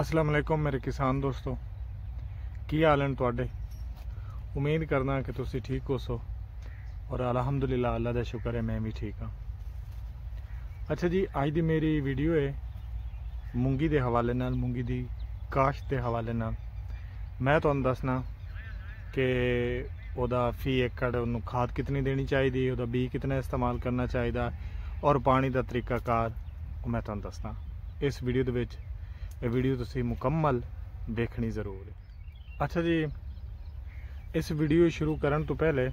ਅਸਲਾਮ ਅਲੈਕੁਮ ਮੇਰੇ ਕਿਸਾਨ ਦੋਸਤੋ। ਕੀ ਹਾਲ ਹਨ ਤੁਹਾਡੇ? ਉਮੀਦ ਕਰਦਾ ਕਿ ਤੁਸੀਂ ਠੀਕ ਹੋਸੋ ਔਰ ਅਲਹਮਦੁਲਿਲਾ, ਅੱਲਾ ਦਾ ਸ਼ੁਕਰ ਹੈ, ਮੈਂ ਵੀ ਠੀਕ ਹਾਂ। ਅੱਛਾ ਜੀ, ਅੱਜ ਦੀ ਮੇਰੀ ਵੀਡੀਓ ਹੈ ਮੂੰਗੀ ਦੇ ਹਵਾਲੇ ਨਾਲ, ਮੂੰਗੀ ਦੀ ਕਾਸ਼ਤ ਦੇ ਹਵਾਲੇ ਨਾਲ। ਮੈਂ ਤੁਹਾਨੂੰ ਦੱਸਣਾ ਕਿ ਉਹਦਾ ਫੀ ਏਕੜ ਉਹਨੂੰ ਖਾਦ ਕਿਤਨੀ ਦੇਣੀ ਚਾਹੀਦੀ, ਉਹਦਾ ਬੀ ਕਿਤਨਾ ਇਸਤੇਮਾਲ ਕਰਨਾ ਚਾਹੀਦਾ ਔਰ ਪਾਣੀ ਦਾ ਤਰੀਕਾਕਾਰ, ਉਹ ਮੈਂ ਤੁਹਾਨੂੰ ਦੱਸਣਾ ਇਸ ਵੀਡੀਓ ਦੇ ਵਿੱਚ ਇਹ ਵੀਡੀਓ ਤੁਸੀਂ ਮੁਕੰਮਲ ਦੇਖਣੀ ਜ਼ਰੂਰ ਹੈ। ਅੱਛਾ ਜੀ, ਇਸ ਵੀਡੀਓ ਸ਼ੁਰੂ ਕਰਨ ਤੋਂ ਪਹਿਲੇ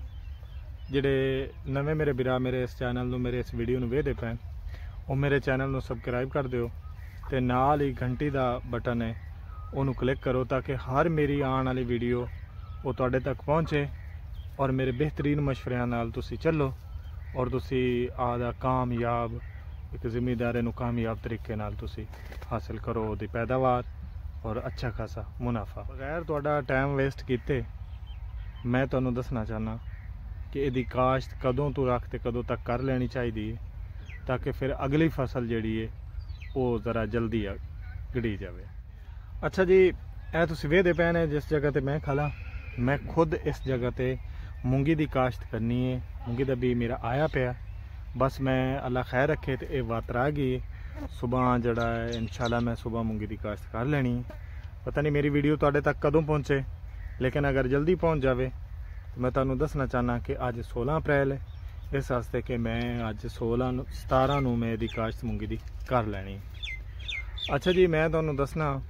ਜਿਹੜੇ ਨਵੇਂ ਮੇਰੇ ਵੀਰਾ ਮੇਰੇ ਇਸ ਚੈਨਲ ਨੂੰ ਮੇਰੇ ਇਸ ਵੀਡੀਓ ਨੂੰ ਵੇਖਦੇ ਪਏ, ਉਹ ਮੇਰੇ ਚੈਨਲ ਨੂੰ ਸਬਸਕ੍ਰਾਈਬ ਕਰ ਦਿਓ ਤੇ ਨਾਲ ਹੀ ਘੰਟੀ ਦਾ ਬਟਨ ਹੈ, ਉਹਨੂੰ ਕਲਿੱਕ ਕਰੋ ਤਾਂ ਕਿ ਹਰ ਮੇਰੀ ਆਉਣ ਵਾਲੀ ਵੀਡੀਓ ਉਹ ਤੁਹਾਡੇ ਤੱਕ ਪਹੁੰਚੇ ਔਰ ਮੇਰੇ ਬਿਹਤਰੀਨ مشਵਰਿਆਂ ਨਾਲ ਤੁਸੀਂ ਚੱਲੋ ਔਰ ਤੁਸੀਂ ਆਦਾ ਕਾਮਯਾਬ ਇੱਕ ਜ਼ਿੰਮੇਦਾਰੇ ਨੂੰ ਕਾਮਯਾਬ ਤਰੀਕੇ ਨਾਲ ਤੁਸੀਂ ਹਾਸਲ ਕਰੋ ਉਹਦੀ ਪੈਦਾਵਾਰ ਔਰ ਅੱਛਾ ਖਾਸਾ ਮੁਨਾਫਾ। ਬਗੈਰ ਤੁਹਾਡਾ ਟਾਈਮ ਵੇਸਟ ਕੀਤੇ, ਮੈਂ ਤੁਹਾਨੂੰ ਦੱਸਣਾ ਚਾਹਨਾ ਕਿ ਇਹਦੀ ਕਾਸ਼ਤ ਕਦੋਂ ਤੋਂ ਰੱਖ ਤੇ ਕਦੋਂ ਤੱਕ ਕਰ ਲੈਣੀ ਚਾਹੀਦੀ ਹੈ ਤਾਂ ਕਿ ਫਿਰ ਅਗਲੀ ਫਸਲ ਜਿਹੜੀ ਹੈ ਉਹ ਜ਼ਰਾ ਜਲਦੀ ਆ ਗੜੀ ਜਾਵੇ। ਅੱਛਾ ਜੀ, ਇਹ ਤੁਸੀਂ ਵੇਖਦੇ ਪਏ ਨੇ, ਜਿਸ ਜਗ੍ਹਾ ਤੇ ਮੈਂ ਖੜਾ ਮੈਂ ਖੁਦ ਇਸ ਜਗ੍ਹਾ ਤੇ ਮੂੰਗੀ ਦੀ ਕਾਸ਼ਤ ਕਰਨੀ ਹੈ ਮੂੰਗੀ ਦਾ ਵੀ ਮੇਰਾ ਆਇਆ ਪਿਆ। ਬਸ ਮੈਂ ਅੱਲਾ ਖੈਰ ਰੱਖੇ ਤੇ ਇਹ ਵਾਤਰ ਆ ਗਈ। ਸਵੇਰ ਜਿਹੜਾ ਹੈ, ਇਨਸ਼ਾਅੱਲਾ ਮੈਂ ਸਵੇਰ ਮੂੰਗੀ ਦੀ ਕਾਸ਼ਤ ਕਰ ਲੈਣੀ। ਪਤਾ ਨਹੀਂ ਮੇਰੀ ਵੀਡੀਓ ਤੁਹਾਡੇ ਤੱਕ ਕਦੋਂ ਪਹੁੰਚੇ, ਲੇਕਿਨ ਅਗਰ ਜਲਦੀ ਪਹੁੰਚ ਜਾਵੇ, ਤਾਂ ਮੈਂ ਤੁਹਾਨੂੰ ਦੱਸਣਾ ਚਾਹਨਾ ਕਿ ਅੱਜ 16 ਅਪ੍ਰੈਲ ਹੈ। ਇਸ ਵਾਸਤੇ ਕਿ ਮੈਂ ਅੱਜ 16 ਨੂੰ 17 ਨੂੰ ਮੈਂ ਇਹਦੀ ਕਾਸ਼ਤ ਮੂੰਗੀ ਦੀ ਕਰ ਲੈਣੀ। ਅੱਛਾ ਜੀ, ਮੈਂ ਤੁਹਾਨੂੰ ਦੱਸਣਾ,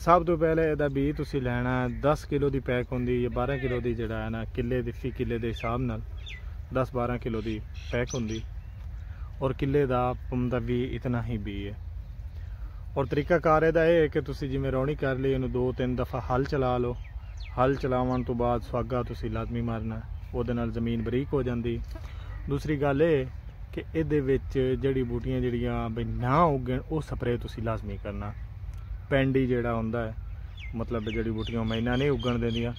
ਸਭ ਤੋਂ ਪਹਿਲੇ ਇਹਦਾ ਬੀ ਤੁਸੀਂ ਲੈਣਾ 10 ਕਿਲੋ ਦੀ ਪੈਕ ਹੁੰਦੀ ਜਾਂ 12 ਕਿਲੋ ਦੀ ਜਿਹੜਾ ਹੈ ਨਾ, ਕਿੱਲੇ ਦੀ, ਫੀ ਕਿੱਲੇ ਦੇ ਹਿਸਾਬ ਨਾਲ। 10 12 ਕਿਲੋ ਦੀ ਪੈਕ ਹੁੰਦੀ ਔਰ ਕਿੱਲੇ ਦਾ ਪੰਦਾ ਵੀ ਇਤਨਾ ਹੀ ਬੀ ਹੈ। ਔਰ ਤਰੀਕਾ ਕਾਰ ਇਹਦਾ ਇਹ ਹੈ ਕਿ ਤੁਸੀਂ ਜਿਵੇਂ ਰੌਣੀ ਕਰ ਲਈ ਇਹਨੂੰ ਦੋ ਤਿੰਨ ਦਫਾ ਹਲ ਚਲਾ ਲਓ। ਹਲ ਚਲਾਉਣ ਤੋਂ ਬਾਅਦ ਸਵਾਗਾ ਤੁਸੀਂ ਲਾਜ਼ਮੀ ਮਾਰਨਾ, ਉਹਦੇ ਨਾਲ ਜ਼ਮੀਨ ਬਰੀਕ ਹੋ ਜਾਂਦੀ। ਦੂਸਰੀ ਗੱਲ ਇਹ ਕਿ ਇਹਦੇ ਵਿੱਚ ਜਿਹੜੀ ਬੂਟੀਆਂ ਜਿਹੜੀਆਂ ਬਈ ਨਾ ਉਗਣ, ਉਹ ਸਪਰੇਅ ਤੁਸੀਂ ਲਾਜ਼ਮੀ ਕਰਨਾ। ਪੈਂਡੀ ਜਿਹੜਾ ਹੁੰਦਾ ਹੈ, ਮਤਲਬ ਜਿਹੜੀ ਬੂਟੀਆਂ ਮਹੀਨਾ ਨਹੀਂ ਉਗਣ ਦਿੰਦੀਆਂ।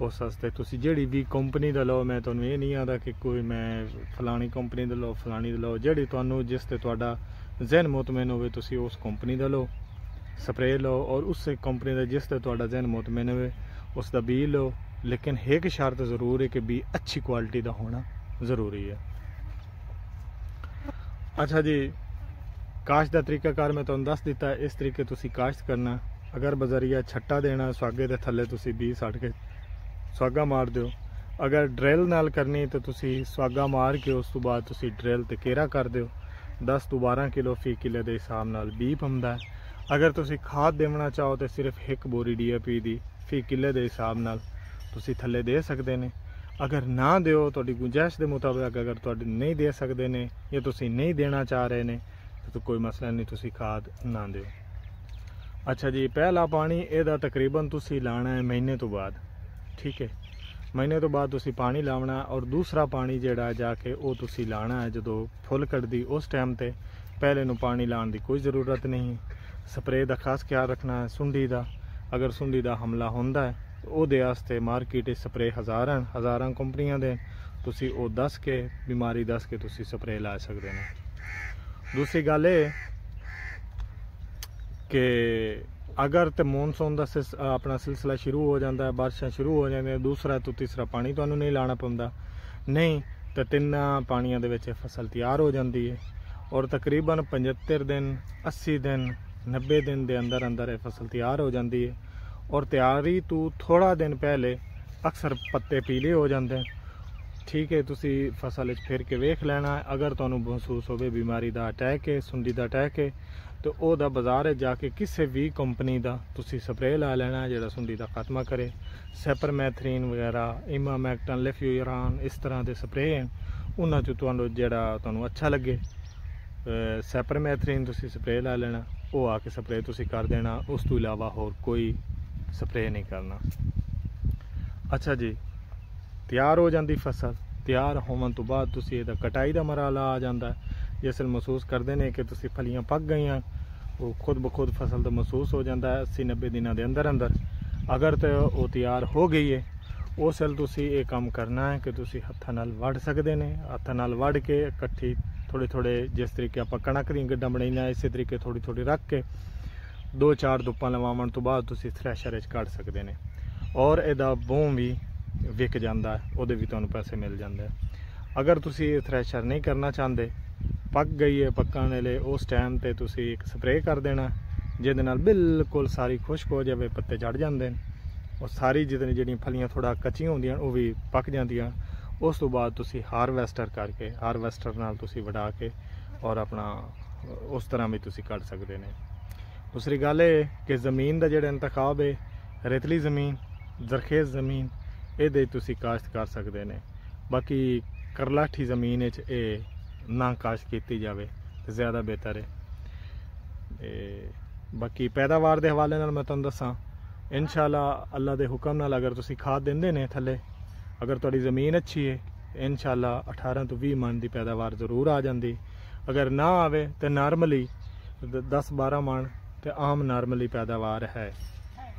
ਉਸ ਵਾਸਤੇ ਤੁਸੀਂ ਜਿਹੜੀ ਵੀ ਕੰਪਨੀ ਦਾ ਲਓ, ਮੈਂ ਤੁਹਾਨੂੰ ਇਹ ਨਹੀਂ ਆਦਾ ਕਿ ਕੋਈ ਮੈਂ ਫਲਾਣੀ ਕੰਪਨੀ ਦਾ ਲਓ, ਫਲਾਣੀ ਦਾ ਲਓ, ਜਿਹੜੀ ਤੁਹਾਨੂੰ ਜਿਸ ਤੇ ਤੁਹਾਡਾ ਜ਼ਹਿਨ ਮੁਤਮਿਨ ਹੋਵੇ, ਤੁਸੀਂ ਉਸ ਕੰਪਨੀ ਦਾ ਲਓ ਸਪਰੇਅ ਲਓ ਔਰ ਉਸ ਕੰਪਨੀ ਦਾ ਜਿਸ ਤੇ ਤੁਹਾਡਾ ਜ਼ਹਿਨ ਮੁਤਮਿਨ ਹੋਵੇ, ਉਸ ਦਾ ਬੀ ਲਓ। ਲੇਕਿਨ ਇੱਕ ਸ਼ਰਤ ਜ਼ਰੂਰ ਹੈ ਕਿ ਬੀ ਅੱਛੀ ਕੁਆਲਿਟੀ ਦਾ ਹੋਣਾ ਜ਼ਰੂਰੀ ਹੈ। ਅੱਛਾ ਜੀ ਕਾਸ਼ਤ ਦਾ ਤਰੀਕਾਕਾਰ ਮੈਂ ਤੁਹਾਨੂੰ ਦੱਸ ਦਿੱਤਾ, ਇਸ ਤਰੀਕੇ ਤੁਸੀਂ ਕਾਸ਼ਤ ਕਰਨਾ, ਅਗਰ ਬਜ਼ਰੀਆ ਛੱਟਾ ਦੇਣਾ ਸਵਾਗੇ ਦੇ ਥੱਲੇ ਤੁਸੀਂ ਬੀ ਸੱਟ ਕੇ ਸਵਾਗਾ ਮਾਰ ਦਿਓ। ਅਗਰ ਡਰਿਲ ਨਾਲ ਕਰਨੀ ਤਾਂ ਤੁਸੀਂ ਸਵਾਗਾ ਮਾਰ ਕੇ ਉਸ ਤੋਂ ਬਾਅਦ ਤੁਸੀਂ ਡਰਿਲ ਤੇ ਕੇਰਾ ਕਰ ਦਿਓ। 10 ਤੋਂ 12 ਕਿਲੋ ਫੀ ਕਿਲੇ ਦੇ ਹਿਸਾਬ ਨਾਲ ਬੀ ਪੰਦਾ ਅਗਰ ਤੁਸੀਂ ਖਾਦ ਦੇਵਣਾ ਚਾਹੋ ਤੇ ਸਿਰਫ ਇੱਕ ਬੋਰੀ ਡੀਏਪੀ ਦੀ ਫੀ ਕਿਲੇ ਦੇ ਹਿਸਾਬ ਨਾਲ ਤੁਸੀਂ ਥੱਲੇ ਦੇ ਸਕਦੇ ਨੇ। ਅਗਰ ਨਾ ਦਿਓ, ਤੁਹਾਡੀ ਗੁੰਜਾਇਸ਼ ਦੇ ਮੁਤਾਬਕ ਅਗਰ ਤੁਹਾਡੇ ਨਹੀਂ ਦੇ ਸਕਦੇ ਨੇ ਜਾਂ ਤੁਸੀਂ ਨਹੀਂ ਦੇਣਾ ਚਾਹ ਰਹੇ ਨੇ ਤਾਂ ਕੋਈ ਮਸਲਾ ਨਹੀਂ, ਤੁਸੀਂ ਖਾਦ ਨਾ ਦਿਓ। ਅੱਛਾ ਜੀ, ਪਹਿਲਾ ਪਾਣੀ ਇਹਦਾ ਤਕਰੀਬਨ ਤੁਸੀਂ ਲਾਣਾ ਹੈ ਮਹੀਨੇ ਤੋਂ ਬਾਅਦ। ਠੀਕ ਹੈ। ਮਹੀਨੇ ਤੋਂ ਬਾਅਦ ਤੁਸੀਂ ਪਾਣੀ ਲਾਉਣਾ ਔਰ ਦੂਸਰਾ ਪਾਣੀ ਜਿਹੜਾ ਜਾ ਕੇ ਉਹ ਤੁਸੀਂ ਲਾਣਾ ਹੈ ਜਦੋਂ ਫੁੱਲ ਕੱਢਦੀ ਉਸ ਟਾਈਮ ਤੇ, ਪਹਿਲੇ ਨੂੰ ਪਾਣੀ ਲਾਉਣ ਦੀ ਕੋਈ ਜ਼ਰੂਰਤ ਨਹੀਂ। ਸਪਰੇਅ ਦਾ ਖਾਸ ਖਿਆਲ ਰੱਖਣਾ ਹੈ ਸੁੰਡੀ ਦਾ। ਅਗਰ ਸੁੰਡੀ ਦਾ ਹਮਲਾ ਹੁੰਦਾ ਹੈ ਉਹਦੇ ਵਾਸਤੇ ਮਾਰਕੀਟ ਵਿੱਚ ਸਪਰੇਅ ਹਜ਼ਾਰਾਂ ਹਜ਼ਾਰਾਂ ਕੰਪਨੀਆਂ ਦੇ। ਤੁਸੀਂ ਉਹ ਦੱਸ ਕੇ, ਬਿਮਾਰੀ ਦੱਸ ਕੇ ਤੁਸੀਂ ਸਪਰੇਅ ਲਾ ਸਕਦੇ ਨੇ। ਦੂਸਰੀ ਗੱਲ ਇਹ ਕਿ ਅਗਰ ਤੇ ਮੌਨਸੂਨ ਦਾ ਆਪਣਾ ਸਿਲਸਿਲਾ ਸ਼ੁਰੂ ਹੋ ਜਾਂਦਾ ਹੈ, ਬਾਰਿਸ਼ਾਂ ਸ਼ੁਰੂ ਹੋ ਜਾਂਦੀਆਂ, ਦੂਸਰਾ ਤੋਂ ਤੀਸਰਾ ਪਾਣੀ ਤੁਹਾਨੂੰ ਨਹੀਂ ਲਾਣਾ ਪੈਂਦਾ। ਨਹੀਂ, ਤਾਂ ਤਿੰਨਾਂ ਪਾਣੀਆਂ ਦੇ ਵਿੱਚ ਫਸਲ ਤਿਆਰ ਹੋ ਜਾਂਦੀ ਹੈ। ਔਰ ਤਕਰੀਬਨ 75 ਦਿਨ 80 ਦਿਨ 90 ਦਿਨ ਦੇ ਅੰਦਰ ਅੰਦਰ ਇਹ ਫਸਲ ਤਿਆਰ ਹੋ ਜਾਂਦੀ ਹੈ। ਔਰ ਤਿਆਰੀ ਤੋਂ ਥੋੜਾ ਦਿਨ ਪਹਿਲੇ ਅਕਸਰ ਪੱਤੇ ਪੀਲੇ ਹੋ ਜਾਂਦੇ ਠੀਕ ਹੈ, ਤੁਸੀਂ ਫਸਲ ਵਿੱਚ ਫਿਰ ਕੇ ਵੇਖ ਲੈਣਾ। ਅਗਰ ਤੁਹਾਨੂੰ ਮਹਿਸੂਸ ਹੋਵੇ ਬਿਮਾਰੀ ਦਾ ਅਟੈਕ ਹੈ, ਸੁੰਡੀ ਦਾ ਅਟੈਕ ਹੈ, ਤੇ ਉਹਦਾ ਬਾਜ਼ਾਰ ਜਾ ਕੇ ਕਿਸੇ ਵੀ ਕੰਪਨੀ ਦਾ ਤੁਸੀਂ ਸਪਰੇਅ ਲਾ ਲੈਣਾ, ਜਿਹੜਾ ਸੁੰਡੀ ਦਾ ਖਾਤਮਾ ਕਰੇ। ਸੈਪਰਮੈਥਰੀਨ ਵਗੈਰਾ, ਇਮਾਮੈਕਟਨ, ਲੈਫਿਊਰਾਨ, ਇਸ ਤਰ੍ਹਾਂ ਦੇ ਸਪਰੇਅ ਹਨ ਉਹਨਾਂ ਚ ਤੁਹਾਨੂੰ ਜਿਹੜਾ ਤੁਹਾਨੂੰ ਅੱਛਾ ਲੱਗੇ। ਸੈਪਰਮੈਥਰੀਨ ਤੁਸੀਂ ਸਪਰੇਅ ਲਾ ਲੈਣਾ, ਉਹ ਆ ਕੇ ਸਪਰੇਅ ਤੁਸੀਂ ਕਰ ਦੇਣਾ। ਉਸ ਤੋਂ ਇਲਾਵਾ ਹੋਰ ਕੋਈ ਸਪਰੇਅ ਨਹੀਂ ਕਰਨਾ। ਅੱਛਾ ਜੀ। ਤਿਆਰ ਹੋ ਜਾਂਦੀ ਫਸਲ, ਤਿਆਰ ਹੋਣ ਤੋਂ ਬਾਅਦ ਤੁਸੀਂ ਇਹਦਾ ਕਟਾਈ ਦਾ ਮਰਹਲਾ ਆ ਜਾਂਦਾ ਜਿਸ ਨੂੰ ਮਹਿਸੂਸ ਕਰਦੇ ਨੇ ਕਿ ਤੁਸੀਂ ਫਲੀਆਂ ਪੱਕ ਗਈਆਂ, ਉਹ ਖੁਦ ਬਖੁਦ ਫਸਲ ਦਾ ਮਹਿਸੂਸ ਹੋ ਜਾਂਦਾ ਹੈ 80 90 ਦਿਨਾਂ ਦੇ ਅੰਦਰ ਅੰਦਰ। ਅਗਰ ਤੇ ਉਹ ਤਿਆਰ ਹੋ ਗਈ ਹੈ ਉਸ ਵੇਲੇ ਤੁਸੀਂ ਇਹ ਕੰਮ ਕਰਨਾ ਹੈ ਕਿ ਤੁਸੀਂ ਹੱਥਾਂ ਨਾਲ ਵੱਢ ਸਕਦੇ ਨੇ। ਹੱਥਾਂ ਨਾਲ ਵੱਢ ਕੇ ਇਕੱਠੀ ਥੋੜੇ ਥੋੜੇ ਜਿਸ ਤਰੀਕੇ ਆਪਾਂ ਕਣਕ ਦੀਆਂ ਗੱਡਾਂ ਬਣਾਈਆਂ, ਇਸੇ ਤਰੀਕੇ ਥੋੜੀ ਥੋੜੀ ਰੱਖ ਕੇ ਦੋ ਚਾਰ ਧੁੱਪਾਂ ਲਵਾਉਣ ਤੋਂ ਬਾਅਦ ਤੁਸੀਂ ਥ੍ਰੈਸ਼ਰ ਵਿੱਚ ਕੱਢ ਸਕਦੇ ਨੇ। ਔਰ ਇਹਦਾ ਬੋਂ ਵੀ ਵਿਕ ਜਾਂਦਾ ਉਹਦੇ ਵੀ ਤੁਹਾਨੂੰ ਪੈਸੇ ਮਿਲ ਜਾਂਦੇ ਅਗਰ ਤੁਸੀਂ ਇਹ ਥ੍ਰੈਸ਼ਰ ਨਹੀਂ ਕਰਨਾ ਚਾਹੁੰਦੇ, ਪੱਕ ਗਈ ਹੈ ਪੱਕਣ ਵੇਲੇ ਉਸ ਟਾਈਮ ਤੇ ਤੁਸੀਂ ਇੱਕ ਸਪਰੇਅ ਕਰ ਦੇਣਾ ਜਿਹਦੇ ਨਾਲ ਬਿਲਕੁਲ ਸਾਰੀ ਖੁਸ਼ਕ ਹੋ ਜਾਵੇ, ਪੱਤੇ ਝੜ ਜਾਂਦੇ ਨੇ। ਉਹ ਸਾਰੀ ਜਿਹਦੇ ਜਿਹੜੀਆਂ ਫਲੀਆਂ ਥੋੜਾ ਕੱਚੀਆਂ ਹੁੰਦੀਆਂ ਉਹ ਵੀ ਪੱਕ ਜਾਂਦੀਆਂ ਉਸ ਤੋਂ ਬਾਅਦ ਤੁਸੀਂ ਹਾਰਵੈਸਟਰ ਕਰਕੇ ਹਾਰਵੈਸਟਰ ਨਾਲ ਤੁਸੀਂ ਵਡਾ ਕੇ ਔਰ ਆਪਣਾ, ਉਸ ਤਰ੍ਹਾਂ ਵੀ ਤੁਸੀਂ ਕੱਢ ਸਕਦੇ ਨੇ। ਦੂਸਰੀ ਗੱਲ ਇਹ ਕਿ ਜ਼ਮੀਨ ਦਾ ਜਿਹੜਾ ਇੰਤਖਾਬ ਹੈ, ਰੇਤਲੀ ਜ਼ਮੀਨ ਜ਼ਰਖੇਜ਼ ਜ਼ਮੀਨ ਇਹਦੇ ਤੁਸੀਂ ਕਾਸ਼ਤ ਕਰ ਸਕਦੇ ਨੇ। ਬਾਕੀ ਕਰਲਾਠੀ ਜ਼ਮੀਨ ਵਿੱਚ ਇਹ ਨਾ ਕਾਸ਼ਤ ਕੀਤੀ ਜਾਵੇ ਤੇ ਜ਼ਿਆਦਾ ਬਿਹਤਰ ਹੈ। ਤੇ ਬਾਕੀ ਪੈਦਾਵਾਰ ਦੇ ਹਵਾਲੇ ਨਾਲ ਮੈਂ ਤੁਹਾਨੂੰ ਦੱਸਾਂ, ਇਨਸ਼ਾਅੱਲਾ ਅੱਲਾ ਦੇ ਹੁਕਮ ਨਾਲ ਅਗਰ ਤੁਸੀਂ ਖਾਦ ਦਿੰਦੇ ਨੇ ਥੱਲੇ, ਅਗਰ ਤੁਹਾਡੀ ਜ਼ਮੀਨ ਅੱਛੀ ਹੈ, ਇਨਸ਼ਾਅੱਲਾ 18 ਤੋਂ 20 ਮਣ ਦੀ ਪੈਦਾਵਾਰ ਜ਼ਰੂਰ ਆ ਜਾਂਦੀ। ਅਗਰ ਨਾ ਆਵੇ ਤੇ ਨਾਰਮਲੀ 10 12 ਮਣ ਤੇ ਆਮ ਨਾਰਮਲੀ ਪੈਦਾਵਾਰ ਹੈ।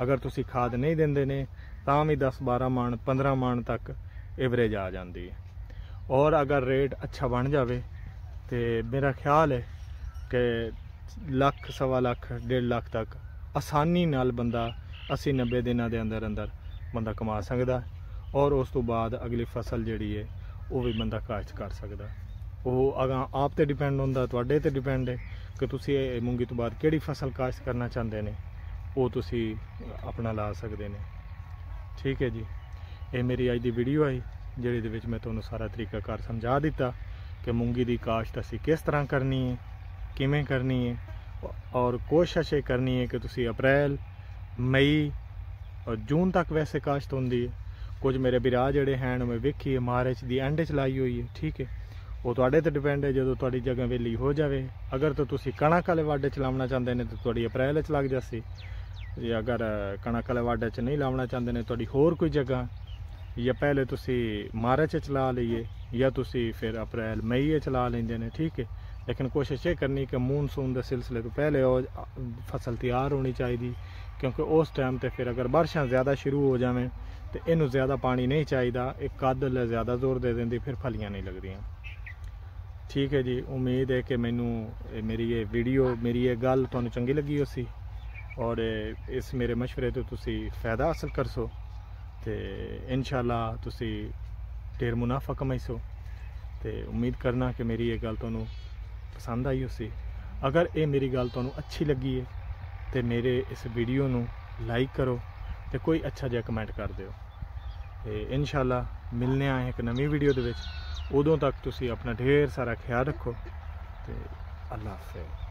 ਅਗਰ ਤੁਸੀਂ ਖਾਦ ਨਹੀਂ ਦਿੰਦੇ ਨੇ ਤਾਂ ਵੀ 10 12 ਮਣ 15 ਮਣ ਤੱਕ ਐਵਰੇਜ ਆ ਜਾਂਦੀ ਹੈ। ਔਰ ਅਗਰ ਰੇਟ ਅੱਛਾ ਬਣ ਜਾਵੇ, ਤੇ ਮੇਰਾ ਖਿਆਲ ਹੈ ਕਿ ਲੱਖ, ਸਵਾ ਲੱਖ, ਡੇਢ ਲੱਖ ਤੱਕ ਆਸਾਨੀ ਨਾਲ ਬੰਦਾ 80 90 ਦਿਨਾਂ ਦੇ ਅੰਦਰ ਅੰਦਰ ਬੰਦਾ ਕਮਾ ਸਕਦਾ ਔਰ ਉਸ ਤੋਂ ਬਾਅਦ ਅਗਲੀ ਫਸਲ ਜਿਹੜੀ ਹੈ, ਉਹ ਵੀ ਬੰਦਾ ਕਾਸ਼ਤ ਕਰ ਸਕਦਾ ਉਹ ਅਗਾ ਆਪ ਤੇ ਡਿਪੈਂਡ ਹੁੰਦਾ, ਤੁਹਾਡੇ ਤੇ ਡਿਪੈਂਡ ਹੈ ਕਿ ਤੁਸੀਂ ਇਹ ਮੂੰਗੀ ਤੋਂ ਬਾਅਦ ਕਿਹੜੀ ਫਸਲ ਕਾਸ਼ਤ ਕਰਨਾ ਚਾਹੁੰਦੇ ਨੇ, ਉਹ ਤੁਸੀਂ ਆਪਣਾ ਲਾ ਸਕਦੇ ਨੇ। ਠੀਕ ਹੈ ਜੀ। ਇਹ ਮੇਰੀ ਅੱਜ ਦੀ ਵੀਡੀਓ ਆਈ, ਜਿਹੜੀ ਦੇ ਵਿੱਚ ਮੈਂ ਤੁਹਾਨੂੰ ਸਾਰਾ ਤਰੀਕਾਕਾਰ ਸਮਝਾ ਦਿੱਤਾ ਕਿ ਮੂੰਗੀ ਦੀ ਕਾਸ਼ਤ ਅਸੀਂ ਕਿਸ ਤਰ੍ਹਾਂ ਕਰਨੀ ਹੈ, ਕਿਵੇਂ ਕਰਨੀ ਹੈ ਔਰ ਕੋਸ਼ਿਸ਼ ਇਹ ਕਰਨੀ ਹੈ ਕਿ ਤੁਸੀਂ ਅਪ੍ਰੈਲ, ਮਈ ਔਰ ਜੂਨ ਤੱਕ ਵੈਸੇ ਕਾਸ਼ਤ ਹੁੰਦੀ ਹੈ। ਕੁਝ ਮੇਰੇ ਵਿਰਾਹ ਜਿਹੜੇ ਹਨ ਮੈਂ ਵੇਖੀ ਹੈ, ਮਾਰਚ ਦੀ ਐਂਡ 'ਚ ਲਾਈ ਹੋਈ ਹੈ, ਠੀਕ ਹੈ। ਉਹ ਤੁਹਾਡੇ ਤੇ ਡਿਪੈਂਡ ਹੈ, ਜਦੋਂ ਤੁਹਾਡੀ ਜਗ੍ਹਾ ਵੇਲੀ ਹੋ ਜਾਵੇ। ਅਗਰ ਤਾਂ ਤੁਸੀਂ ਕਣਕ ਵਾਲੇ ਵਾਢੇ ਚ ਲਾਉਣਾ ਚਾਹੁੰਦੇ ਨੇ, ਤਾਂ ਤੁਹਾਡੀ ਅਪ੍ਰੈਲ 'ਚ ਲੱਗ ਜਾਸੀ। ਜੇ ਅਗਰ ਕਣਕ ਵਾਲੇ ਵਾਢੇ 'ਚ ਨਹੀਂ ਲਾਉਣਾ ਚਾਹੁੰਦੇ ਨੇ, ਤੁਹਾਡੀ ਹੋਰ ਕੋਈ ਜਗ੍ਹਾ? ਜਾਂ ਪਹਿਲੇ ਤੁਸੀਂ ਮਾਰਚ 'ਚ ਲਾ ਲਈਏ, ਜਾਂ ਤੁਸੀਂ ਫਿਰ ਅਪ੍ਰੈਲ, ਮਈ 'ਚ ਲਾ ਲੈਂਦੇ ਨੇ, ਠੀਕ ਹੈ? ਲੇਕਿਨ ਕੋਸ਼ਿਸ਼ ਇਹ ਕਰਨੀ ਕਿ ਮੂਨਸੂਨ ਦੇ ਸਿਲਸਿਲੇ ਤੋਂ ਪਹਿਲੇ ਉਹ ਫਸਲ ਤਿਆਰ ਹੋਣੀ ਚਾਹੀਦੀ, ਕਿਉਂਕਿ ਉਸ ਟਾਈਮ ਤੇ ਫਿਰ ਅਗਰ ਬਾਰਿਸ਼ਾਂ ਜ਼ਿਆਦਾ ਸ਼ੁਰੂ ਹੋ ਜਾਵੇਂ, ਤੇ ਇਹਨੂੰ ਜ਼ਿਆਦਾ ਪਾਣੀ ਨਹੀਂ ਚਾਹੀਦਾ ਇਹ ਕੱਦ ਲੈ ਜ਼ਿਆਦਾ ਜ਼ੋਰ ਦੇ ਦਿੰਦੀ, ਫਿਰ ਫਲੀਆਂ ਨਹੀਂ ਲੱਗਦੀਆਂ। ਠੀਕ ਹੈ ਜੀ, ਉਮੀਦ ਹੈ ਕਿ ਮੈਨੂੰ ਇਹ ਮੇਰੀ ਇਹ ਵੀਡੀਓ ਮੇਰੀ ਇਹ ਗੱਲ ਤੁਹਾਨੂੰ ਚੰਗੀ ਲੱਗੀ ਹੋਸੀ ਔਰ ਇਸ ਮੇਰੇ مشਵਰੇ ਤੋਂ ਤੁਸੀਂ ਫਾਇਦਾ ਹਾਸਲ ਕਰਸੋ ਤੇ ਇਨਸ਼ਾਅੱਲਾ ਤੁਸੀਂ ਢੇਰ ਮੁਨਾਫਾ ਕਮਾਈ ਸੋ ਤੇ ਉਮੀਦ ਕਰਨਾ ਕਿ ਮੇਰੀ ਇਹ ਗੱਲ ਤੁਹਾਨੂੰ ਪਸੰਦ ਆਈ ਹੋਸੀ। ਅਗਰ ਇਹ ਮੇਰੀ ਗੱਲ ਤੁਹਾਨੂੰ ਅੱਛੀ ਲੱਗੀ ਹੈ ਤੇ ਮੇਰੇ ਇਸ ਵੀਡੀਓ ਨੂੰ ਲਾਈਕ ਕਰੋ ਤੇ ਕੋਈ ਅੱਛਾ ਜਿਹਾ ਕਮੈਂਟ ਕਰ ਦਿਓ। ਤੇ ਇਨਸ਼ਾਅੱਲਾ ਮਿਲਨੇ ਆ ਇੱਕ ਨਵੀਂ ਵੀਡੀਓ ਦੇ ਵਿੱਚ। ਉਦੋਂ ਤੱਕ ਤੁਸੀਂ ਆਪਣਾ ਢੇਰ ਸਾਰਾ ਖਿਆਲ ਰੱਖੋ ਤੇ ਅੱਲਾ ਹਾਫਿਜ਼।